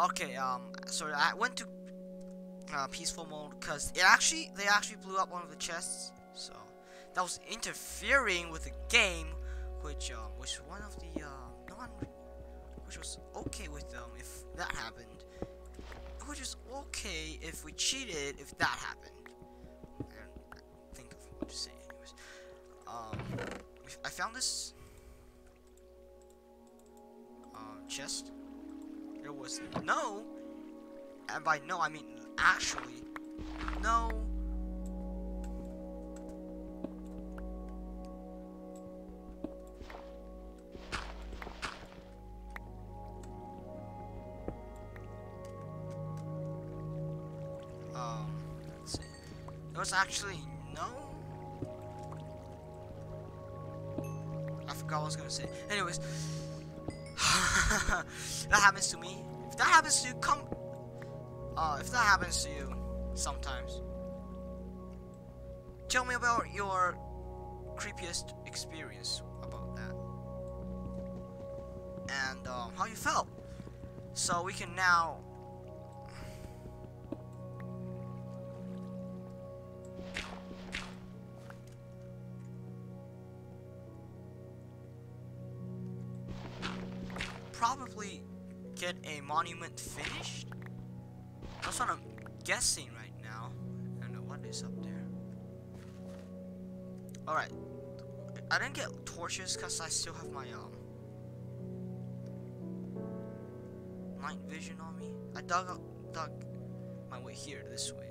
Okay, um, sorry, I went to uh, peaceful mode because it actually they actually blew up one of the chests, so that was interfering with the game, which um, which one of the uh, non, which was okay with them if that happened, which was okay if we cheated if that happened. I don't think of what to say, anyways. Um, I found this uh, chest. Was no, and by no I mean actually no. Um, let's see. There was actually no. I forgot what I was gonna say. Anyways, that happens to me. If that happens to you, come. Uh, if that happens to you, sometimes, tell me about your creepiest experience about that, and um, how you felt. So we can now. Probably get a monument finished. That's what I'm guessing right now. I don't know what is up there. Alright. I didn't get torches because I still have my um night vision on me. I dug up dug my way here this way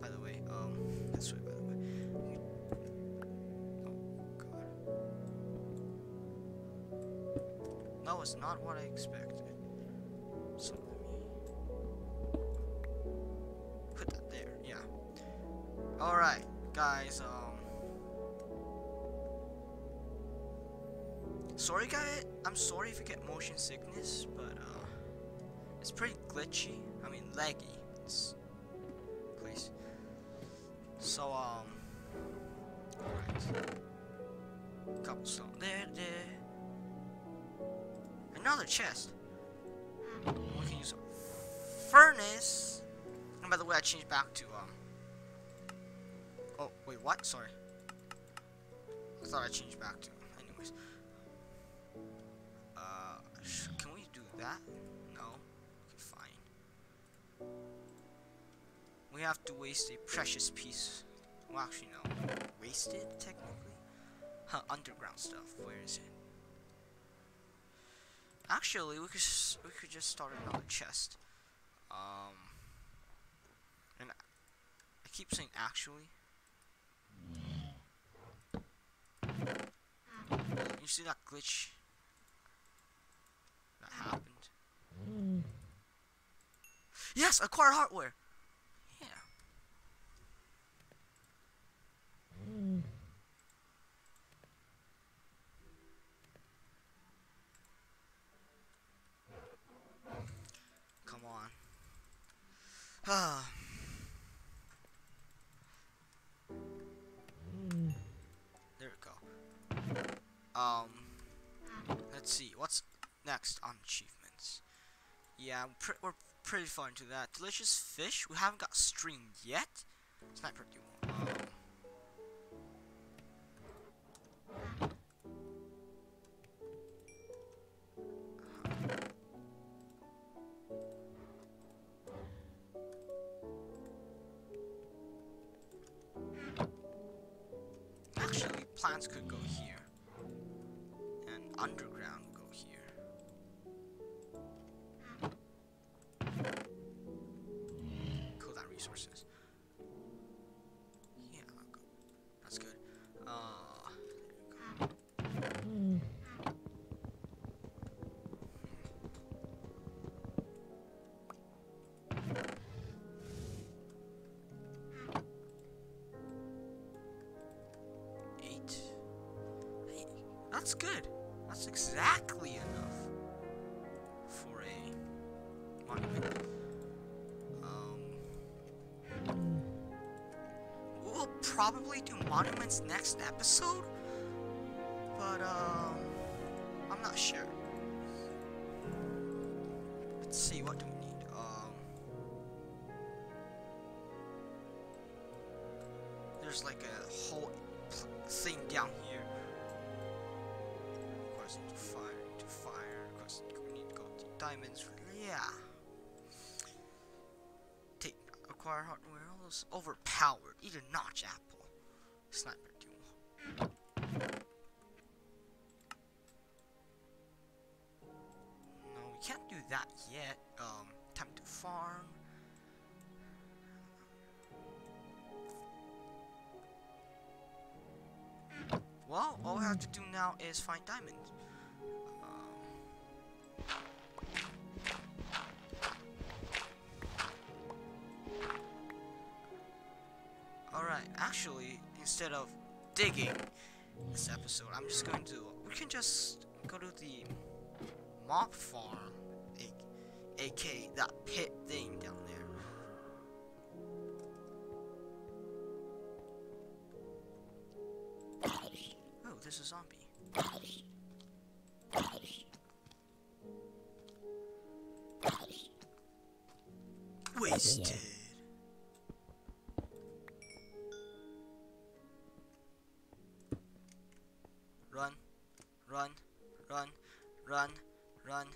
by the way. Um this way was not what I expected. So let me put that there. Yeah. All right, guys. Um. Sorry, guys. I'm sorry if you get motion sickness, but uh, it's pretty glitchy. I mean, laggy. It's please. So um. Alright. Couple Cobblestone. There, there. Another chest. We can use a furnace. And by the way, I changed back to um. Oh wait, what? Sorry. I thought I changed back to. Anyways. Uh, can we do that? No. Okay, fine. We have to waste a precious piece. Well, actually, no. Wasted technically. Huh? Underground stuff. Where is it? Actually, we could we could just start another chest. Um, and I I keep saying actually. You see that glitch that happened? Yes, acquire hardware. Yeah. Come on. Ah. there we go. Um, let's see. What's next on achievements? Yeah, we're, pre- we're pretty far into that. Delicious fish. We haven't got string yet. Sniper duel. Um, plants could go here. And underground that's good. That's exactly enough for a monument. Um, we'll probably do monuments next episode, but um, I'm not sure. Let's see, what do we need? Um, there's like a whole thing down here. Of course, need to fire, need to fire. Of course, we need to go to diamonds. Yeah. Take acquire hardware. Those overpowered. Eat a notch apple. Sniper duel. No, we can't do that yet. Um, time to farm. Have to do now is find diamonds. Um, Alright, actually, instead of digging this episode, I'm just going to. We can just go to the mob farm, aka that pit thing down there. There's a zombie. Wasted. Run, run, run, run, run,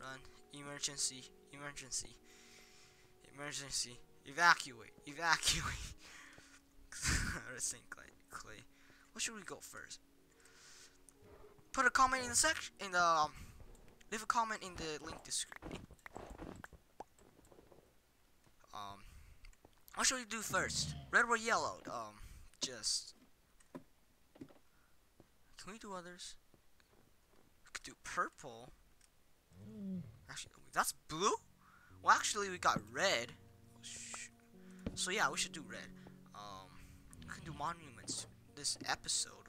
run. Emergency, emergency, emergency. Evacuate, evacuate. Everything clay, clay. What should we go first? Put a comment in the section, in the, um, leave a comment in the link description. Um, what should we do first? Red or yellow? Um, just can we do others? We could do purple. Actually, that's blue? Well, actually, we got red. So, yeah, we should do red. Um, we can do monuments this episode,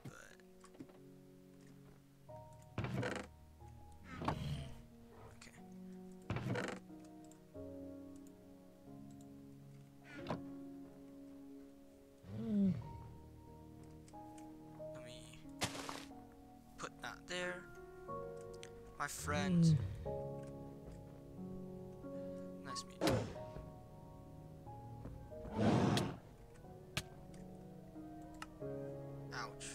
Mm. you. Ouch.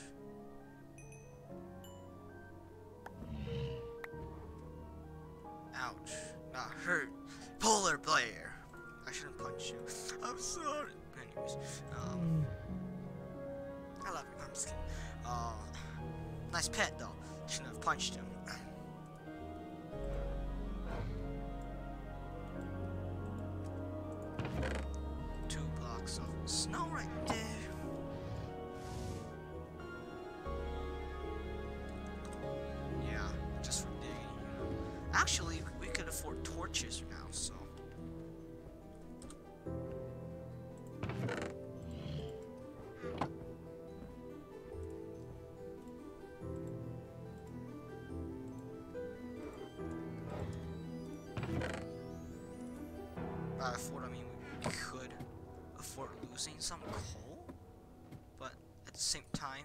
Ouch. Not hurt. Polar player um, mm. I'm just kidding. Uh, nice pet though. Shouldn't have punched him. Actually, we could afford torches now, so. By afford, I mean we could afford losing some coal, but at the same time,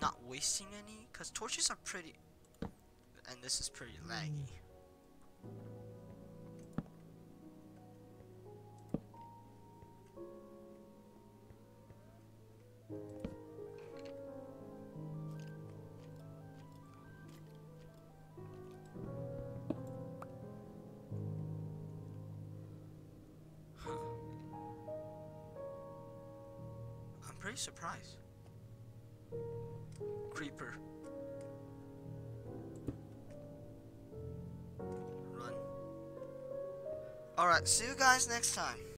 not wasting any, because torches are pretty, and this is pretty laggy. I'm pretty surprised. Creeper. Alright, see you guys next time.